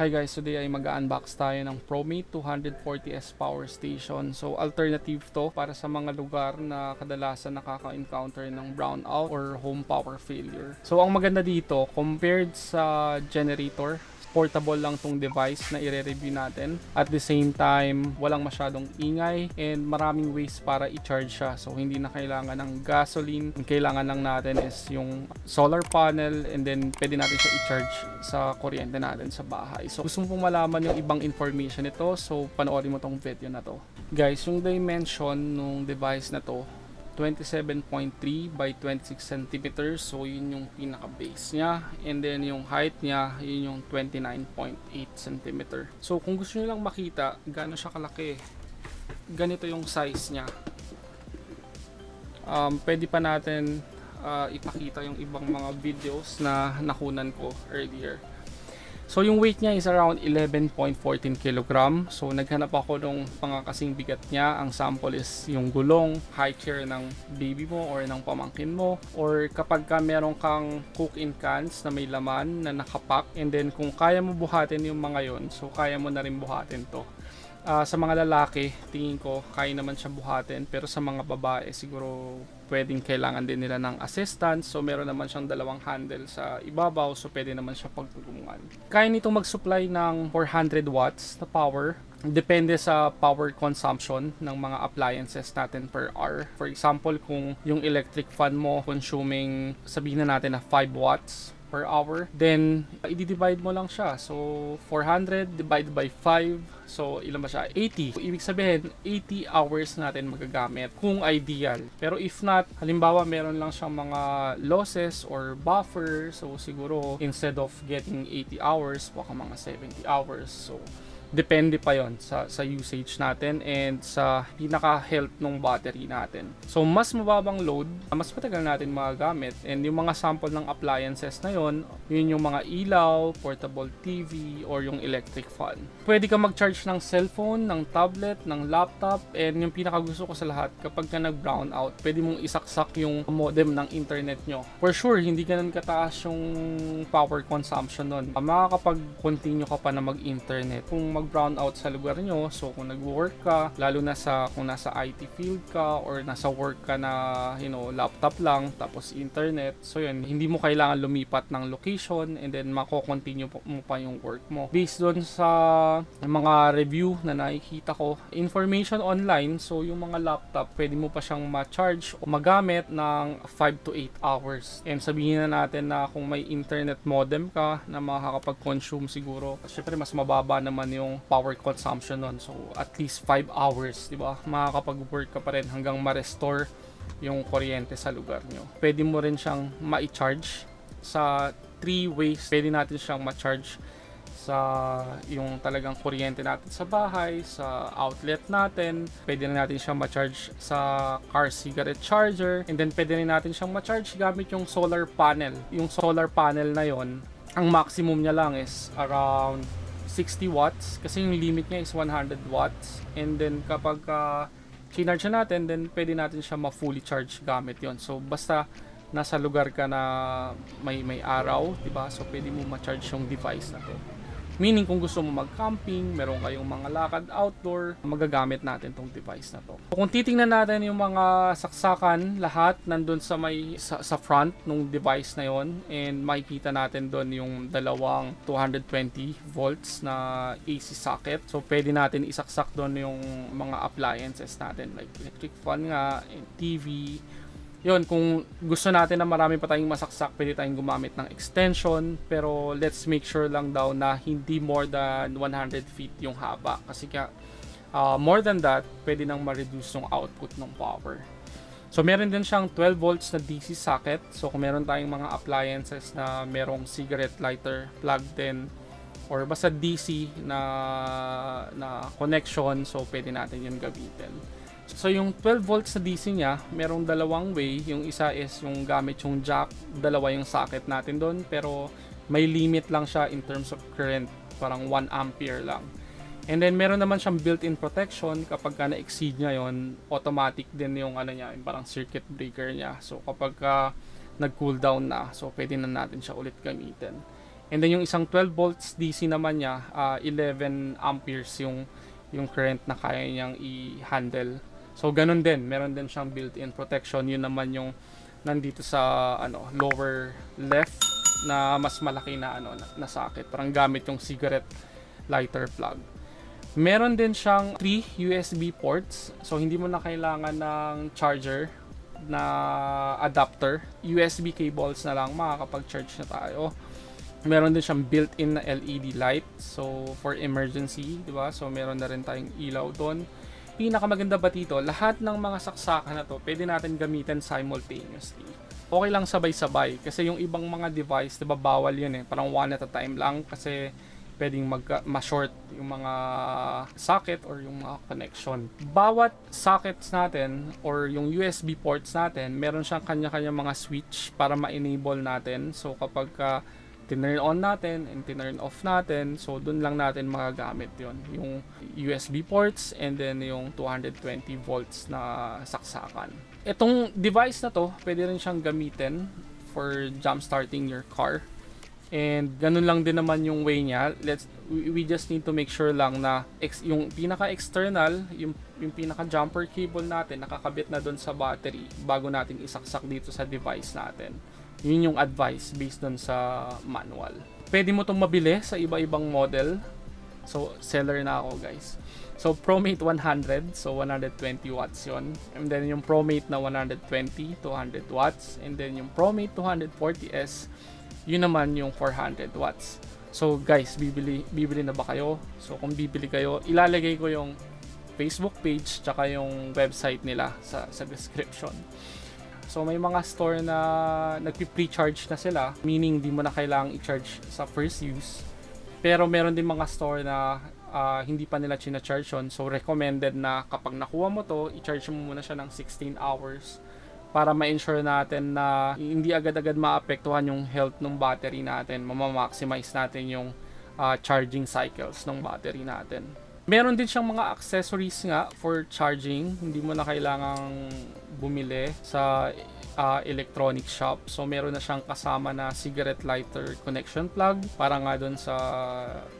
Hi guys, today ay mag-unbox tayo ng ProMate 240S Power Station. So alternative to para sa mga lugar na kadalasan nakaka-encounter ng brownout or home power failure. So ang maganda dito, compared sa generator, portable lang tong device na i-review natin. At the same time, walang masyadong ingay and maraming ways para i-charge siya. So hindi na kailangan ng gasoline. Ang kailangan lang natin is yung solar panel and then pwede natin siya i-charge sa kuryente natin sa bahay. So gusto mo pong malaman yung ibang information nito, so panoorin mo tong video na to. Guys, yung dimension ng device na to 27.3 by 26 cm. So, yun yung pinaka-base niya. And then, yung height niya, yun yung 29.8 cm. So, kung gusto niyo lang makita gaano siya kalaki, ganito yung size niya. Um, pwede pa natin uh, ipakita yung ibang mga videos na nakunan ko earlier. So yung weight niya is around 11.14 kg. So naghanap ako ng pangakasing bigat niya. Ang sample is yung gulong, high chair ng baby mo or ng pamangkin mo. Or kapag ka meron kang cook-in cans na may laman na nakapak. And then kung kaya mo buhatin yung mga yon, so kaya mo na rin buhatin to. Uh, sa mga lalaki, tingin ko kaya naman siya buhatin. Pero sa mga babae, siguro pwedeng kailangan din nila ng assistance. So, meron naman siyang dalawang handle sa ibabaw. So, pwede naman siya pagtulungan. Kaya nito mag-supply ng 400 watts na power. Depende sa power consumption ng mga appliances natin per hour. For example, kung yung electric fan mo consuming, sabihin na natin na 5 watts per hour. Then, i-divide mo lang siya. So, 400 divided by 5. So, ilan ba siya? 80. So, ibig sabihin, 80 hours natin magagamit kung ideal. Pero if not, halimbawa meron lang siyang mga losses or buffer. So, siguro, instead of getting 80 hours, baka mga 70 hours. So, depende pa yon sa, sa usage natin and sa pinaka-health ng battery natin. So, mas mababang load, mas matagal natin magagamit. And yung mga sample ng appliances na yon, yun yung mga ilaw, portable TV, or yung electric fan. Pwede ka mag-charge ng cellphone, ng tablet, ng laptop, and yung pinaka-gusto ko sa lahat, kapag ka nag-brown out, pwede mong isaksak yung modem ng internet nyo. For sure, hindi ganun kataas yung power consumption nun. Makakapag-continue ka pa na mag-internet. Kung mag-brown out sa lugar nyo. So, kung nag-work ka, lalo na sa, kung nasa IT field ka or nasa work ka na, you know, laptop lang, tapos internet. So, yun, hindi mo kailangan lumipat ng location and then mako-continue mo pa yung work mo. Based doon sa mga review na nakikita ko, information online, so yung mga laptop, pwede mo pa siyang ma-charge o magamit ng 5 to 8 hours. And sabihin na natin na kung may internet modem ka na makakapag-consume siguro, syempre mas mababa naman yung yung power consumption nun. So, at least 5 hours, di ba? Makakapag-work ka pa rin hanggang ma-restore yung kuryente sa lugar nyo. Pwede mo rin siyang ma-charge sa 3 ways. Pwede natin siyang ma-charge sa yung talagang kuryente natin sa bahay, sa outlet natin. Pwede na natin siyang ma-charge sa car cigarette charger. And then pwede rin natin siyang ma-charge gamit yung solar panel. Yung solar panel na yon ang maximum niya lang is around 60 watts kasi yung limit niya is 100 watts and then kapag uh, chinarge natin then pwede natin siya ma-fully charge gamit yon so basta nasa lugar ka na may may araw, 'di ba? So pwede mo ma-charge yung device na 'to. Meaning kung gusto mo mag-camping, meron kayong mga lakad outdoor, magagamit natin tong device na to. Kung titingnan natin yung mga saksakan, lahat nandun sa may sa, sa front ng device na yon and makikita natin doon yung dalawang 220 volts na AC socket. So pwede natin isaksak doon yung mga appliances natin like electric fan nga, TV, yun, kung gusto natin na marami pa tayong masaksak, pwede tayong gumamit ng extension. Pero let's make sure lang daw na hindi more than 100 feet yung haba. Kasi ka, uh, more than that, pwede nang ma-reduce yung output ng power. So meron din siyang 12 volts na DC socket. So kung meron tayong mga appliances na merong cigarette lighter plugged in or basta DC na na connection, so pwede natin 'yun gamitin. So yung 12 volts na DC niya, merong dalawang way. Yung isa is yung gamit yung jack, dalawa yung socket natin doon. Pero may limit lang siya in terms of current, parang 1 ampere lang. And then meron naman siyang built-in protection kapag ka na-exceed niya yon automatic din yung ano niya, yung parang circuit breaker niya. So kapag ka nag-cool down na, so pwede na natin siya ulit gamitin. And then yung isang 12 volts DC naman niya, uh, 11 amperes yung yung current na kaya niyang i-handle. So ganun din, meron din siyang built-in protection. Yun naman yung nandito sa ano lower left na mas malaki na ano na, na socket. Parang gamit yung cigarette lighter plug. Meron din siyang 3 USB ports. So hindi mo na kailangan ng charger na adapter. USB cables na lang makakapag-charge na tayo. Meron din siyang built-in na LED light. So for emergency, 'di ba? So meron na rin tayong ilaw doon. Pinakamaganda ba dito, lahat ng mga saksakan na to, pwede natin gamitin simultaneously okay lang sabay-sabay kasi yung ibang mga device, 'di ba, bawal 'yun eh. Parang one at a time lang kasi pwedeng mag ma-short yung mga socket or yung mga connection. Bawat sockets natin or yung USB ports natin, meron siyang kanya-kanya mga switch para ma-enable natin. So kapag ka tinurn on natin and tinurn off natin, so dun lang natin magagamit yon Yung USB ports and then yung 220 volts na saksakan. Itong device na to, pwede rin siyang gamitin for jump starting your car And ganun lang din naman yung way niya. Let's we, just need to make sure lang na ex, yung pinaka external, yung yung pinaka jumper cable natin nakakabit na doon sa battery bago natin isaksak dito sa device natin. Yun yung advice based doon sa manual. Pwede mo itong mabili sa iba-ibang model. So, seller na ako guys. So, ProMate 100. So, 120 watts yon And then yung ProMate na 120, 200 watts. And then yung ProMate 240S yun naman yung 400 watts. So guys, bibili bibili na ba kayo? So kung bibili kayo, ilalagay ko yung Facebook page tsaka yung website nila sa sa description. So may mga store na nagpi-pre-charge na sila, meaning di mo na kailangang i-charge sa first use. Pero meron din mga store na uh, hindi pa nila china-charge on. So recommended na kapag nakuha mo to, i-charge mo muna siya ng 16 hours para ma-ensure natin na hindi agad-agad maapektuhan yung health ng battery natin. Mamamaximize natin yung uh, charging cycles ng battery natin. Meron din siyang mga accessories nga for charging. Hindi mo na kailangang bumili sa uh, electronic shop. So meron na siyang kasama na cigarette lighter connection plug para nga doon sa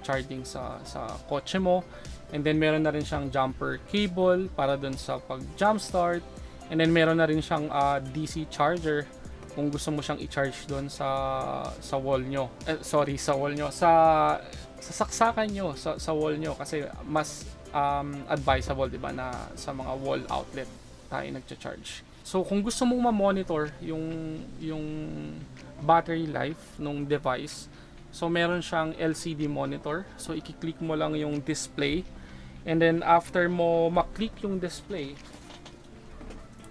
charging sa sa kotse mo. And then meron na rin siyang jumper cable para doon sa pag jump start And then meron na rin siyang uh, ah, DC charger kung gusto mo siyang i-charge doon sa sa wall nyo. Eh, sorry, sa wall nyo. Sa sa saksakan nyo, sa, sa wall nyo kasi mas um, advisable 'di ba na sa mga wall outlet tayo nagcha-charge. So kung gusto mong ma-monitor yung yung battery life ng device, so meron siyang LCD monitor. So i-click mo lang yung display and then after mo ma-click yung display,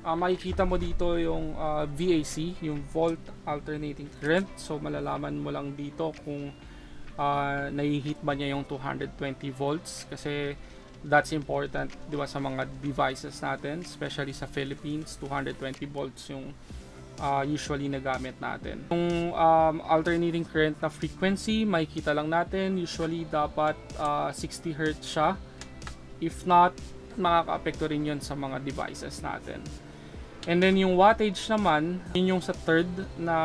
uh, makikita mo dito yung uh, ah, VAC, yung Volt Alternating Current. So malalaman mo lang dito kung uh, nai-hit ba niya yung 220 volts kasi that's important di ba sa mga devices natin, especially sa Philippines, 220 volts yung uh, usually nagamit natin. Yung um, alternating current na frequency, makikita lang natin, usually dapat uh, 60 Hz siya. If not, makaka-apekto rin yun sa mga devices natin. And then yung wattage naman, yun yung sa third na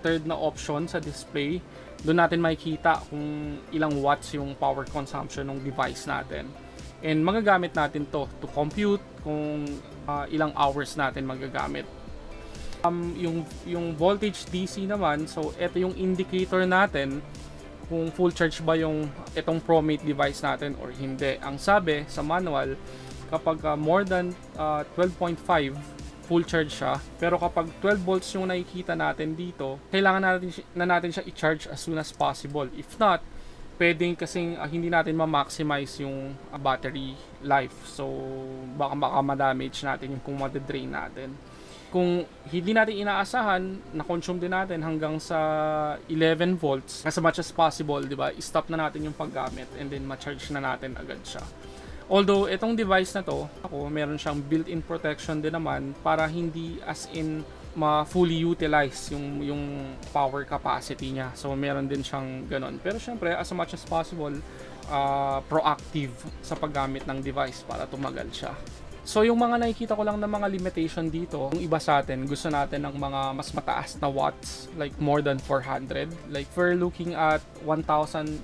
third na option sa display. Doon natin makikita kung ilang watts yung power consumption ng device natin. And magagamit natin to to compute kung uh, ilang hours natin magagamit. Um, yung, yung voltage DC naman, so ito yung indicator natin kung full charge ba yung itong ProMate device natin or hindi. Ang sabi sa manual, kapag uh, more than uh, 12.5 full charge siya. Pero kapag 12 volts yung nakikita natin dito, kailangan natin na natin siya i-charge as soon as possible. If not, pwedeng kasing uh, hindi natin ma-maximize yung uh, battery life. So, baka baka ma-damage natin yung kung ma-drain natin. Kung hindi natin inaasahan, na-consume din natin hanggang sa 11 volts as much as possible, di ba? I-stop na natin yung paggamit and then ma-charge na natin agad siya. Although itong device na to, ako meron siyang built-in protection din naman para hindi as in ma fully utilize yung yung power capacity niya. So meron din siyang ganun. Pero syempre as much as possible uh, proactive sa paggamit ng device para tumagal siya. So yung mga nakikita ko lang na mga limitation dito, yung iba sa atin, gusto natin ng mga mas mataas na watts, like more than 400. Like we're looking at 1,000,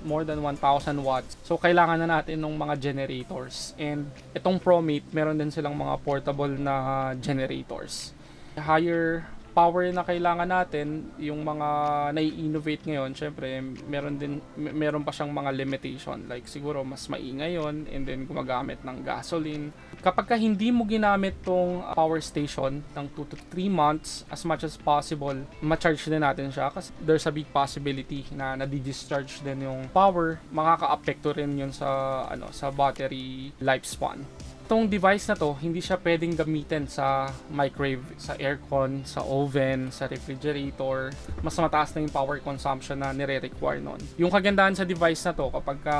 more than 1,000 watts. So kailangan na natin ng mga generators. And itong ProMate, meron din silang mga portable na generators. Higher power na kailangan natin, yung mga nai-innovate ngayon, syempre, meron din meron pa siyang mga limitation. Like siguro mas maingay yon and then gumagamit ng gasoline. Kapag ka hindi mo ginamit tong power station ng 2 to 3 months as much as possible, ma-charge din natin siya kasi there's a big possibility na nadi-discharge din yung power. Makaka-apekto rin yun sa ano sa battery lifespan itong device na to, hindi siya pwedeng gamitin sa microwave, sa aircon, sa oven, sa refrigerator. Mas mataas na yung power consumption na nire-require nun. Yung kagandahan sa device na to, kapag ka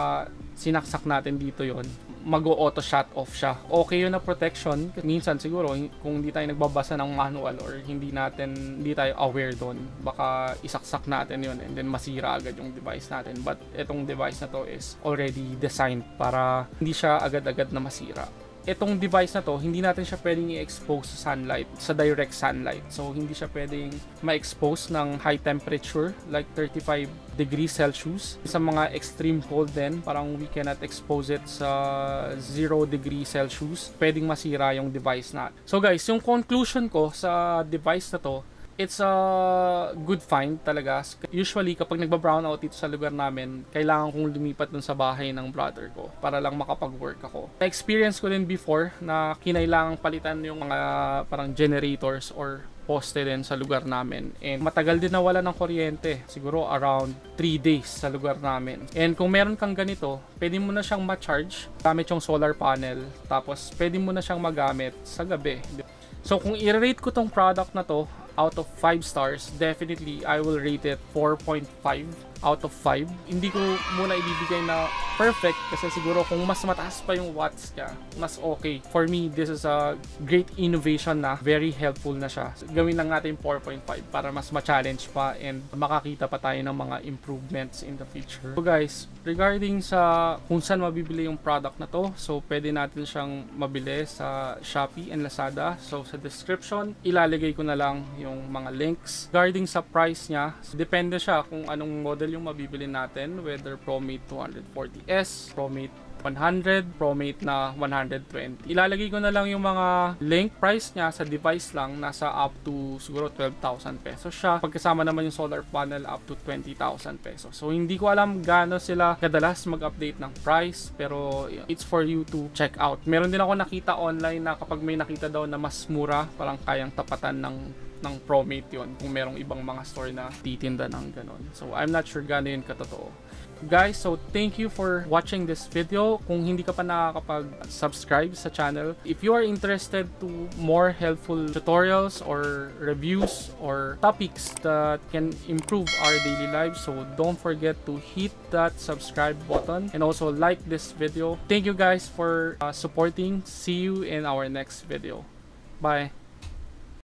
sinaksak natin dito yon mag-auto shut off siya. Okay yun na protection. Minsan siguro kung hindi tayo nagbabasa ng manual or hindi natin hindi tayo aware doon, baka isaksak natin yun and then masira agad yung device natin. But itong device na to is already designed para hindi siya agad-agad na masira itong device na to, hindi natin siya pwedeng i-expose sa sunlight, sa direct sunlight. So, hindi siya pwedeng ma-expose ng high temperature, like 35 degrees Celsius. Sa mga extreme cold din, parang we cannot expose it sa 0 degrees Celsius. Pwedeng masira yung device na. So guys, yung conclusion ko sa device na to, it's a good find talaga. Usually, kapag nagba-brown out dito sa lugar namin, kailangan kong lumipat dun sa bahay ng brother ko para lang makapag-work ako. Na-experience ko din before na kinailangang palitan yung mga parang generators or poste din sa lugar namin. And matagal din nawala ng kuryente. Siguro around 3 days sa lugar namin. And kung meron kang ganito, pwede mo na siyang ma-charge gamit yung solar panel. Tapos pwede mo na siyang magamit sa gabi. So kung i-rate ko tong product na to, out of 5 stars, definitely I will rate it 4.5 out of 5. Hindi ko muna ibibigay na perfect kasi siguro kung mas mataas pa yung watts niya, mas okay. For me, this is a great innovation na very helpful na siya. Gawin lang natin 4.5 para mas ma-challenge pa and makakita pa tayo ng mga improvements in the future. So guys, regarding sa kung saan mabibili yung product na to, so pwede natin siyang mabili sa Shopee and Lazada. So sa description, ilalagay ko na lang yung mga links. Regarding sa price niya, depende siya kung anong model yung mabibili natin, whether ProMate 240S, ProMate 100, ProMate na 120. Ilalagay ko na lang yung mga link price niya sa device lang, nasa up to siguro 12,000 pesos siya. Pagkasama naman yung solar panel up to 20,000 pesos. So hindi ko alam gaano sila kadalas mag-update ng price, pero it's for you to check out. Meron din ako nakita online na kapag may nakita daw na mas mura, parang kayang tapatan ng ng ProMate yon kung merong ibang mga store na titinda ng ganon. So, I'm not sure gano'n yun katotoo. Guys, so thank you for watching this video. Kung hindi ka pa nakakapag-subscribe sa channel, if you are interested to more helpful tutorials or reviews or topics that can improve our daily lives, so don't forget to hit that subscribe button and also like this video. Thank you guys for uh, supporting. See you in our next video. Bye.